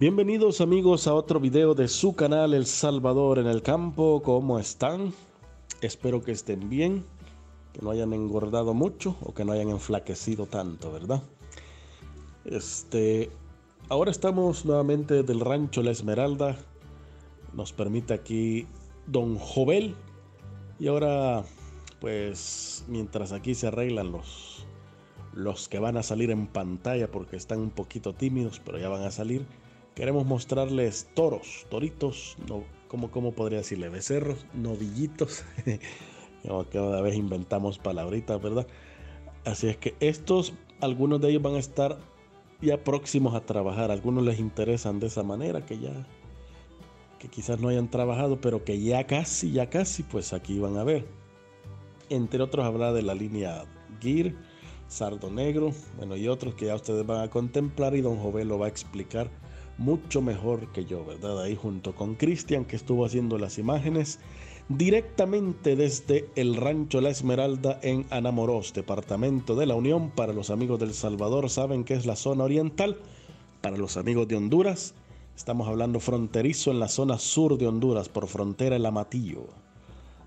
Bienvenidos amigos a otro video de su canal El Salvador en el campo. ¿Cómo están? Espero que estén bien, que no hayan engordado mucho o que no hayan enflaquecido tanto, ¿verdad? Este, ahora estamos nuevamente del rancho La Esmeralda. Nos permite aquí Don Jovel. Y ahora, pues, mientras aquí se arreglan los, los que van a salir en pantalla porque están un poquito tímidos, pero ya van a salir Queremos mostrarles toros, toritos, no, ¿cómo, cómo podría decirle? Becerros, novillitos. Cada vez inventamos palabritas, ¿verdad? Así es que estos, algunos de ellos van a estar ya próximos a trabajar. Algunos les interesan de esa manera, que ya, que quizás no hayan trabajado, pero que ya casi, ya casi, pues aquí van a ver. Entre otros habla de la línea Gear, Sardo Negro, bueno, y otros que ya ustedes van a contemplar y don Jovel lo va a explicar mucho mejor que yo, ¿verdad? Ahí junto con Cristian que estuvo haciendo las imágenes directamente desde el rancho La Esmeralda en Anamorós, departamento de la Unión. Para los amigos del Salvador saben que es la zona oriental. Para los amigos de Honduras, estamos hablando fronterizo en la zona sur de Honduras, por frontera El Amatillo.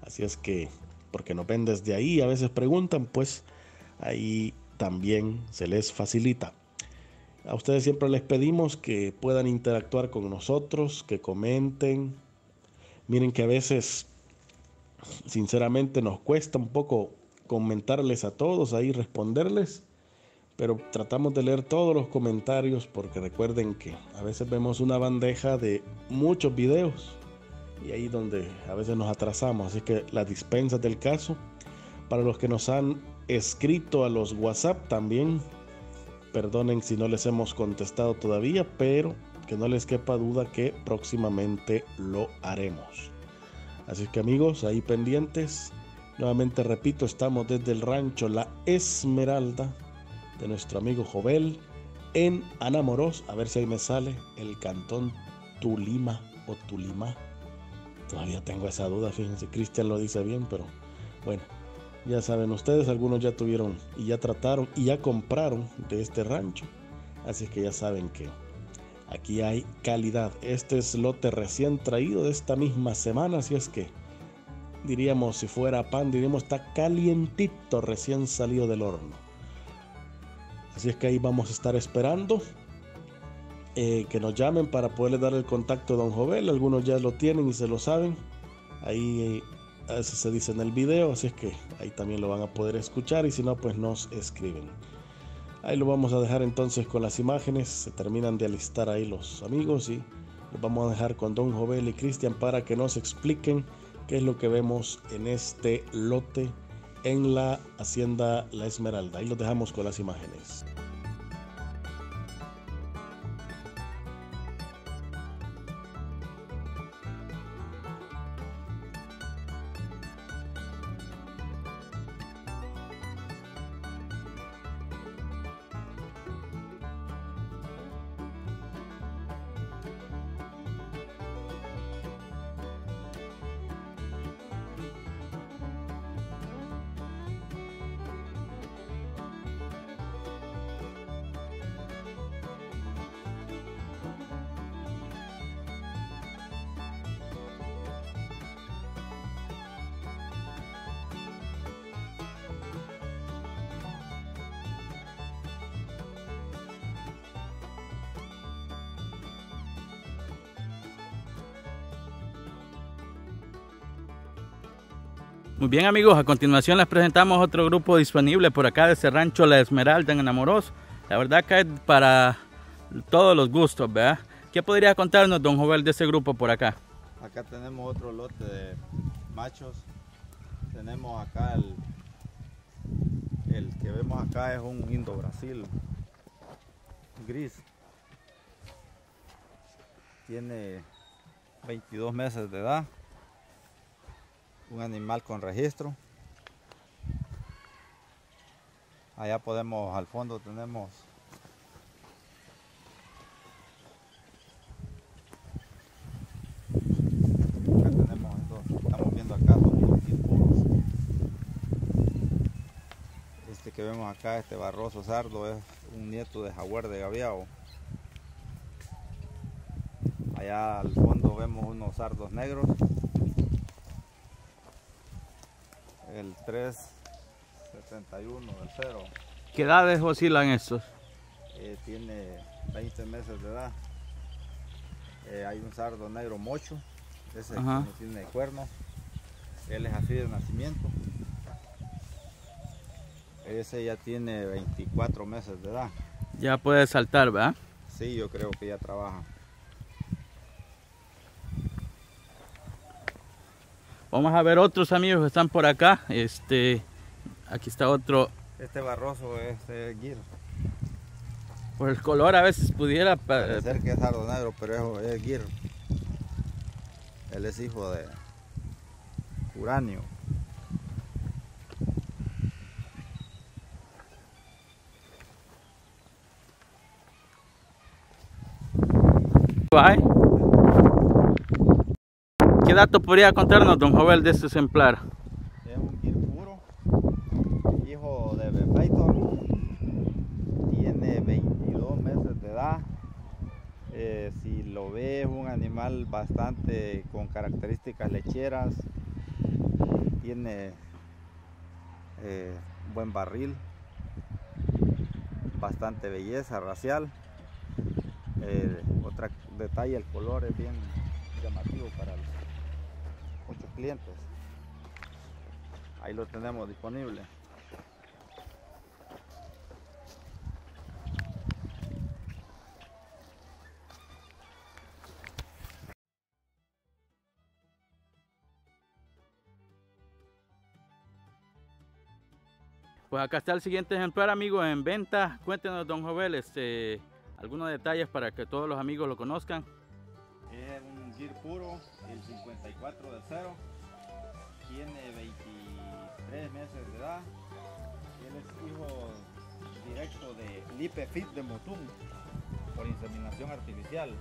Así es que, porque nos ven desde ahí, a veces preguntan, pues ahí también se les facilita. A ustedes siempre les pedimos que puedan interactuar con nosotros, que comenten. Miren que a veces, sinceramente, nos cuesta un poco comentarles a todos, ahí responderles, pero tratamos de leer todos los comentarios porque recuerden que a veces vemos una bandeja de muchos videos y ahí donde a veces nos atrasamos. Así que la dispensa del caso, para los que nos han escrito a los WhatsApp también Perdonen si no les hemos contestado todavía, pero que no les quepa duda que próximamente lo haremos. Así que amigos, ahí pendientes. Nuevamente repito, estamos desde el rancho La Esmeralda de nuestro amigo Jovel en Anamoros. A ver si ahí me sale el cantón Tulima o Tulima. Todavía tengo esa duda, fíjense, Cristian lo dice bien, pero bueno, ya saben ustedes, algunos ya tuvieron y ya trataron y ya compraron de este rancho. Así que ya saben que aquí hay calidad. Este es lote recién traído de esta misma semana. Así es que diríamos, si fuera pan, diríamos está calientito, recién salido del horno. Así es que ahí vamos a estar esperando eh, que nos llamen para poderle dar el contacto a Don Jovel. Algunos ya lo tienen y se lo saben. Ahí eso se dice en el video, así es que ahí también lo van a poder escuchar y si no, pues nos escriben. Ahí lo vamos a dejar entonces con las imágenes, se terminan de alistar ahí los amigos y los vamos a dejar con Don Jovel y Cristian para que nos expliquen qué es lo que vemos en este lote en la hacienda La Esmeralda. Ahí los dejamos con las imágenes. Muy bien amigos, a continuación les presentamos otro grupo disponible por acá de ese rancho La Esmeralda en Enamoros. La verdad que es para todos los gustos, ¿verdad? ¿Qué podría contarnos don Jovel de ese grupo por acá? Acá tenemos otro lote de machos. Tenemos acá el, el que vemos acá es un Indo Brasil gris. Tiene 22 meses de edad un animal con registro. Allá podemos, al fondo tenemos acá tenemos estamos viendo acá Este que vemos acá, este barroso sardo, es un nieto de jaguar de gaviao. Allá al fondo vemos unos sardos negros. El 371 del cero. ¿Qué edades oscilan estos? Eh, tiene 20 meses de edad. Eh, hay un sardo negro mocho, ese no tiene cuernos. Él es así de nacimiento. Ese ya tiene 24 meses de edad. Ya puede saltar, ¿verdad? Sí, yo creo que ya trabaja. Vamos a ver otros amigos que están por acá. Este, aquí está otro. Este barroso es eh, Gir. Por el color a veces pudiera. pa- Parece ser que es sardo negro, pero es, es Gir. Él es hijo de Uranio. Bye. ¿Qué dato podría contarnos, don Jovel, de este ejemplar? Es un Gir puro, hijo de Befeitor. Tiene 22 meses de edad. Eh, si lo ve, es un animal bastante con características lecheras. Tiene eh, buen barril, bastante belleza racial. Eh, otro detalle, el color es bien muchos clientes. Ahí lo tenemos disponible. Pues acá está el siguiente ejemplar, amigo, en venta. Cuéntenos, don Jovel, este, algunos detalles para que todos los amigos lo conozcan. Gir puro, el 54 de cero. Tiene 23 meses de edad. Él es hijo directo de Lipe Fit de Motum por inseminación artificial.